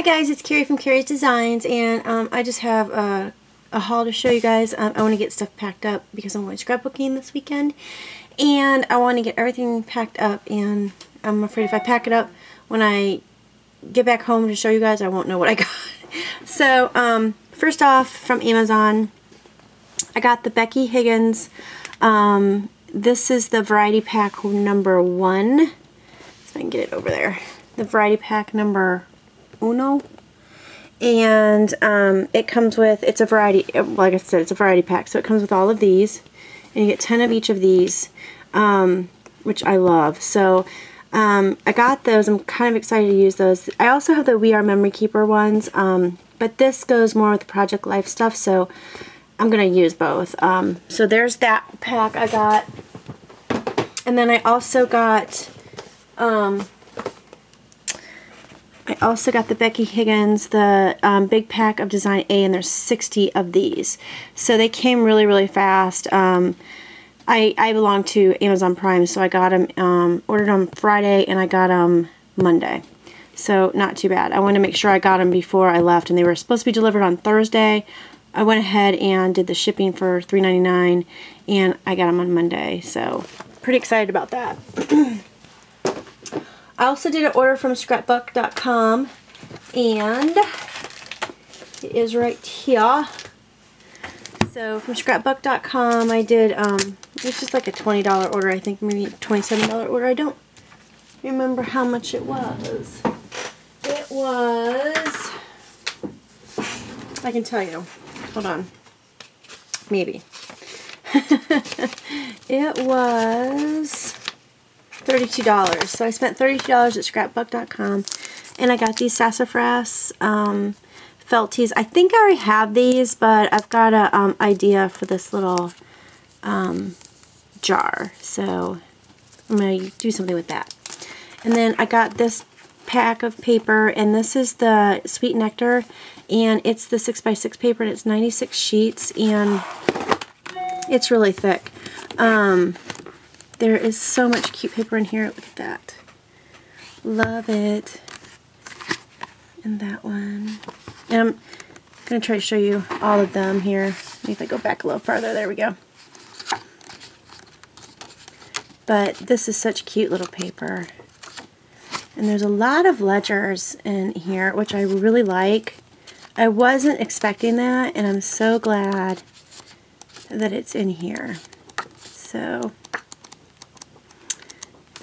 Hi guys, it's Kerry from Kerry's Designs and um, I just have a, a haul to show you guys. Um, I want to get stuff packed up because I'm going scrapbooking this weekend and I want to get everything packed up and I'm afraid if I pack it up when I get back home to show you guys I won't know what I got. so um, first off from Amazon I got the Becky Higgins um, this is the variety pack number one. If I can get it over there. The variety pack number Uno. And um, it comes with, it's a variety, like I said, it's a variety pack. So it comes with all of these. And you get 10 of each of these, um, which I love. So um, I got those. I'm kind of excited to use those. I also have the We Are Memory Keeper ones. Um, but this goes more with Project Life stuff. So I'm going to use both. Um, so there's that pack I got. And then I also got um, also got the Becky Higgins, the um, big pack of Design A, and there's 60 of these. So they came really, really fast. Um, I, I belong to Amazon Prime, so I got them, um, ordered them Friday, and I got them Monday. So not too bad. I wanted to make sure I got them before I left, and they were supposed to be delivered on Thursday. I went ahead and did the shipping for $3.99, and I got them on Monday, so pretty excited about that. I also did an order from scrapbook.com and it is right here. So from scrapbook.com I did, um, it's just like a $20 order, I think maybe $27 order. I don't remember how much it was. It was, I can tell you, hold on, maybe. it was $32. So I spent $32 at scrapbook.com and I got these sassafras um, felt tees. I think I already have these, but I've got an um, idea for this little um, jar. So I'm going to do something with that. And then I got this pack of paper, and this is the Sweet Nectar, and it's the 6x6 paper, and it's 96 sheets, and it's really thick. Um, there is so much cute paper in here. Look at that. Love it. And that one. And I'm going to try to show you all of them here. Maybe if I go back a little farther. There we go. But this is such cute little paper. And there's a lot of ledgers in here, which I really like. I wasn't expecting that, and I'm so glad that it's in here. So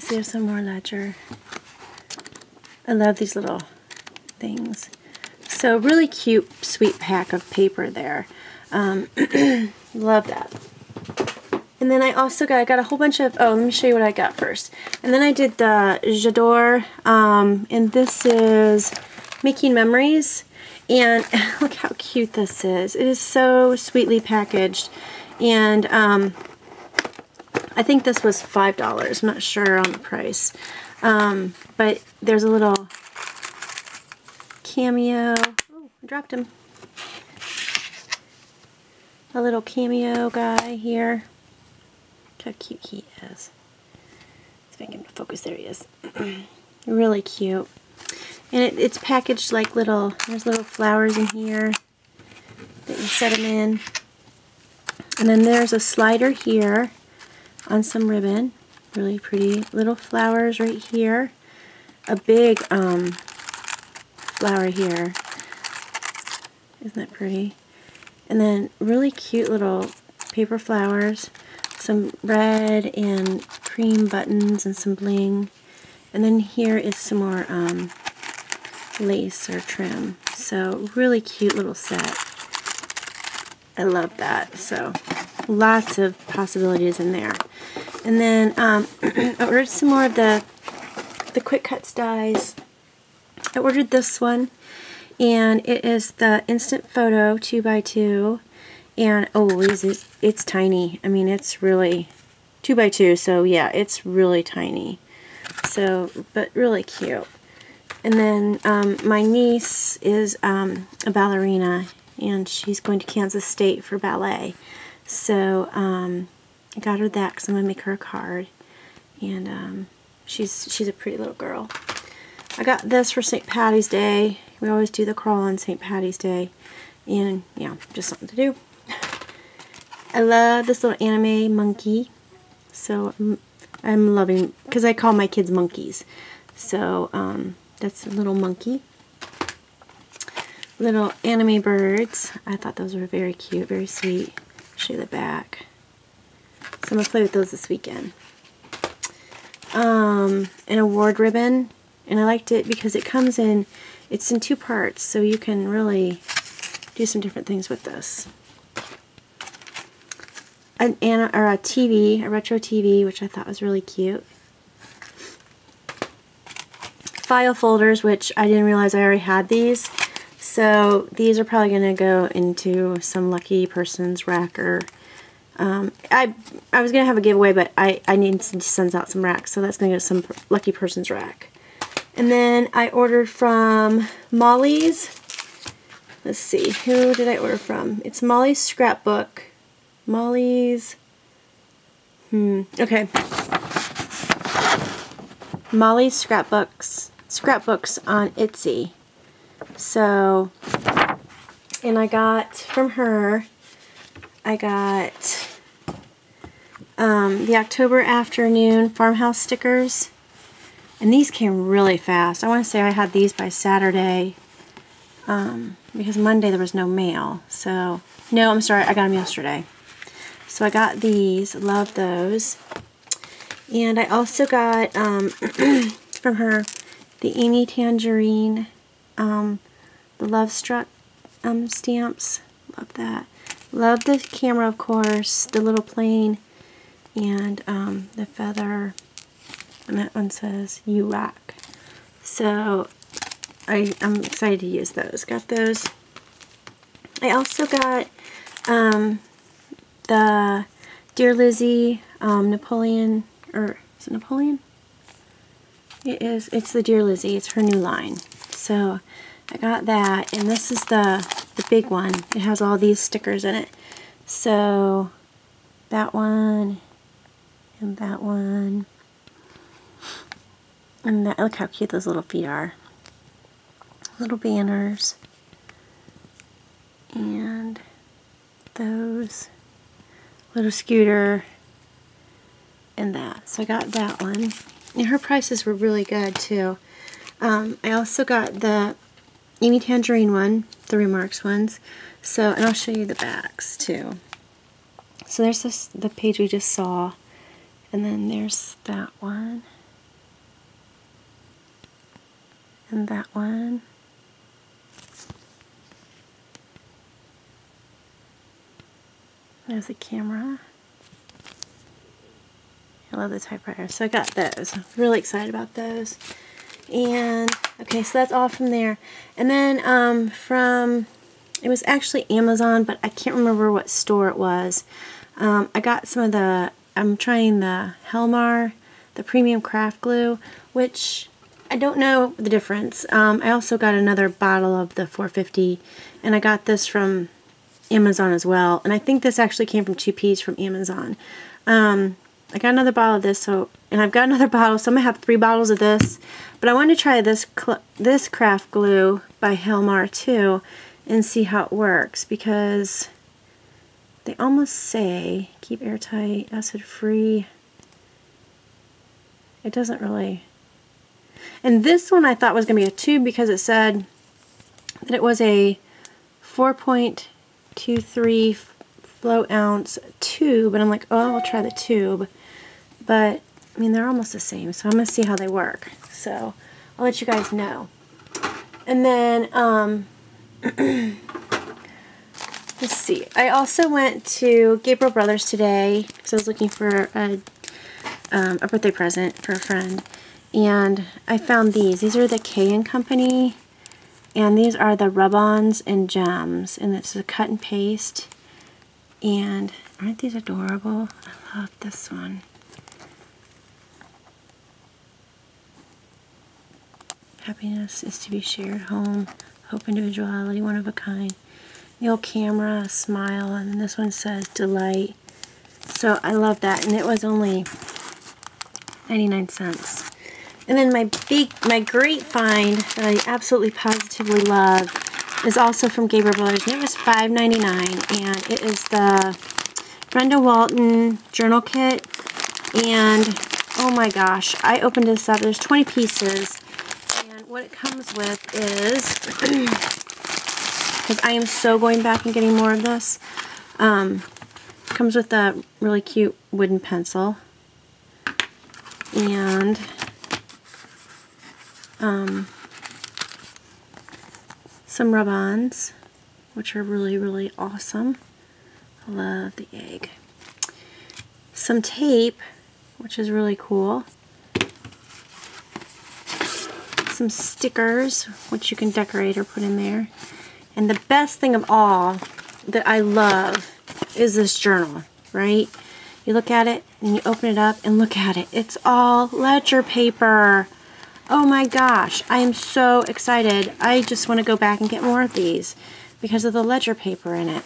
there's some more ledger. I love these little things. So really cute, sweet pack of paper there. Um, love that. And then I also got, I got a whole bunch of, oh, let me show you what I got first. And then I did the J'adore, um, and this is Making Memories. And look how cute this is. It is so sweetly packaged. And um, I think this was $5. I'm not sure on the price. Um, but there's a little cameo. Oh, I dropped him. A little cameo guy here. Look how cute he is. If I can focus, there he is. really cute. And it, it's packaged like little, there's little flowers in here that you set them in. And then there's a slider here on some ribbon. Really pretty little flowers right here. A big um, flower here. Isn't that pretty? And then really cute little paper flowers. Some red and cream buttons and some bling. And then here is some more um, lace or trim. So really cute little set. I love that. So lots of possibilities in there. And then um, I ordered some more of the the QuicKutz dies. I ordered this one, and it is the Instant Photo 2x2. And, oh, is it, it's tiny. I mean, it's really 2x2, so yeah, it's really tiny. So, but really cute. And then um, my niece is um, a ballerina, and she's going to Kansas State for ballet. So, um, I got her that because I'm going to make her a card. And um, she's she's a pretty little girl. I got this for St. Patty's Day. We always do the crawl on St. Patty's Day. And, yeah, just something to do. I love this little anime monkey. So, I'm, I'm loving, because I call my kids monkeys. So, um, that's a little monkey. Little anime birds. I thought those were very cute, very sweet. Show the back. So I'm going to play with those this weekend. Um, an award ribbon. And I liked it because it comes in, it's in two parts. So you can really do some different things with this. An, an or a TV, a retro TV, which I thought was really cute file folders, which I didn't realize I already had these. So these are probably going to go into some lucky person's rack or um, I I was going to have a giveaway, but I, I need to send out some racks, so that's going to go to some lucky person's rack. And then I ordered from Molly's. Let's see, who did I order from? It's Molly's Scrapbook. Molly's, hmm, okay. Molly's Scrapbooks scrapbooks on Etsy. So, and I got from her, I got um, the October afternoon farmhouse stickers. And these came really fast. I want to say I had these by Saturday um, because Monday there was no mail. So, no, I'm sorry, I got them yesterday. So I got these, love those. And I also got um, from her the Amy Tangerine, um, the Love Struck um, stamps. Love that. Love the camera, of course, the little plane, and um, the feather. And that one says, you rock. So, I, I'm excited to use those. Got those. I also got um, the Dear Lizzy um, Napoleon, or is it Napoleon? It is, it's the Dear Lizzy it's her new line. So I got that, and this is the, the big one. It has all these stickers in it. So that one, and that one, and that, look how cute those little feet are. Little banners, and those, little scooter, and that. So I got that one. And her prices were really good too. Um, I also got the Amy Tangerine one, the Remarks ones. So, and I'll show you the backs too. So there's this, the page we just saw. And then there's that one. And that one. There's a camera. I love the typewriter. So I got those. I'm really excited about those. And, okay, so that's all from there. And then um, from, it was actually Amazon, but I can't remember what store it was. Um, I got some of the, I'm trying the Helmar, the premium craft glue, which I don't know the difference. Um, I also got another bottle of the 450, and I got this from Amazon as well. And I think this actually came from 2Ps from Amazon. Um, I got another bottle of this, so and I've got another bottle, so I'm going to have three bottles of this. But I want to try this this craft glue by Helmar too and see how it works because they almost say keep airtight, acid free. It doesn't really. And this one I thought was going to be a tube because it said that it was a 4.23 flow ounce tube. And I'm like, oh, I'll try the tube. But, I mean, they're almost the same, so I'm going to see how they work. So, I'll let you guys know. And then, um, let's see. I also went to Gabriel Brothers today because I was looking for a, um, a birthday present for a friend. And I found these. These are the K and Company. And these are the rub-ons and gems. And it's a cut and paste. And aren't these adorable? I love this one. Happiness is to be shared home. Hope, individuality, one of a kind. Old camera, smile, and this one says delight. So I love that, and it was only 99 cents. And then my big, my great find that I absolutely positively love is also from Gabriel Brothers, and it was $5.99, and it is the Brenda Walton journal kit, and oh my gosh, I opened this up, there's 20 pieces, and what it comes with is, because I am so going back and getting more of this, um, comes with a really cute wooden pencil, and um, some rub-ons, which are really, really awesome. I love the egg. Some tape, which is really cool. Some stickers, which you can decorate or put in there. And the best thing of all that I love is this journal, right? You look at it and you open it up and look at it. It's all ledger paper. Oh my gosh, I am so excited. I just want to go back and get more of these because of the ledger paper in it.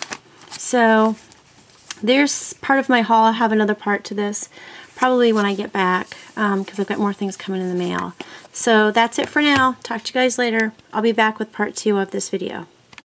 So there's part of my haul. I have another part to this probably when I get back because um, I've got more things coming in the mail. So that's it for now. Talk to you guys later. I'll be back with part two of this video.